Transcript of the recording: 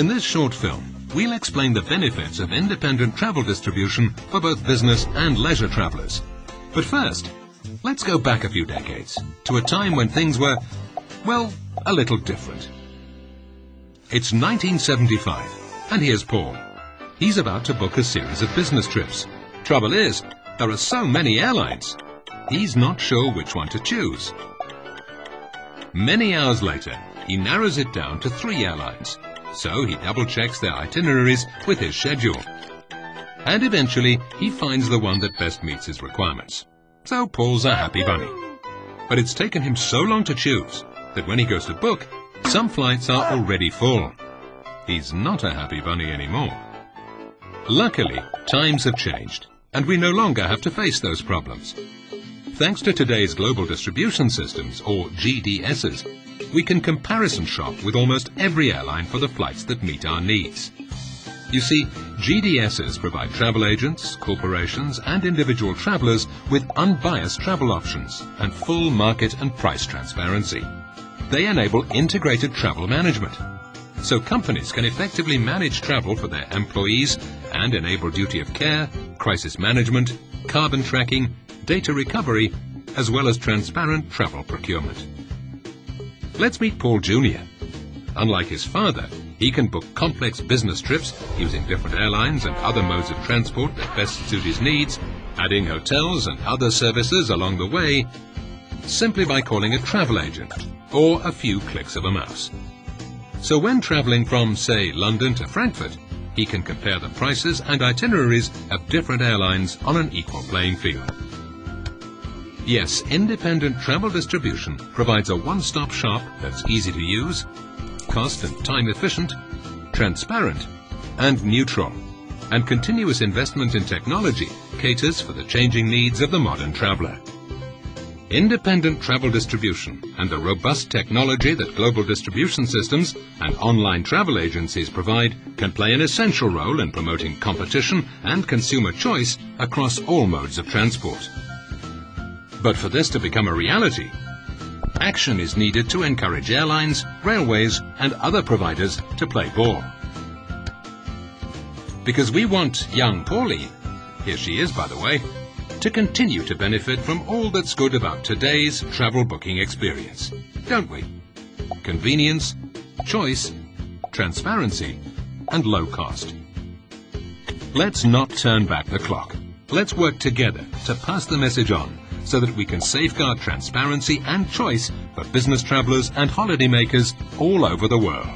In this short film, we'll explain the benefits of independent travel distribution for both business and leisure travellers. But first, let's go back a few decades to a time when things were, well, a little different. It's 1975, and here's Paul. He's about to book a series of business trips. Trouble is, there are so many airlines. He's not sure which one to choose. Many hours later, he narrows it down to three airlines so he double checks their itineraries with his schedule. And eventually, he finds the one that best meets his requirements. So Paul's a happy bunny. But it's taken him so long to choose that when he goes to book, some flights are already full. He's not a happy bunny anymore. Luckily, times have changed, and we no longer have to face those problems. Thanks to today's global distribution systems, or GDSs, we can comparison shop with almost every airline for the flights that meet our needs. You see, GDSs provide travel agents, corporations and individual travellers with unbiased travel options and full market and price transparency. They enable integrated travel management. So companies can effectively manage travel for their employees and enable duty of care, crisis management, carbon tracking, data recovery, as well as transparent travel procurement. Let's meet Paul Jr. Unlike his father, he can book complex business trips using different airlines and other modes of transport that best suit his needs, adding hotels and other services along the way, simply by calling a travel agent or a few clicks of a mouse. So when traveling from, say, London to Frankfurt, he can compare the prices and itineraries of different airlines on an equal playing field. Yes, independent travel distribution provides a one-stop shop that's easy to use, cost and time efficient, transparent, and neutral. And continuous investment in technology caters for the changing needs of the modern traveler. Independent travel distribution and the robust technology that global distribution systems and online travel agencies provide can play an essential role in promoting competition and consumer choice across all modes of transport. But for this to become a reality, action is needed to encourage airlines, railways and other providers to play ball. Because we want young Pauline, here she is by the way, to continue to benefit from all that's good about today's travel booking experience, don't we? Convenience, choice, transparency and low cost. Let's not turn back the clock. Let's work together to pass the message on so that we can safeguard transparency and choice for business travellers and holidaymakers all over the world.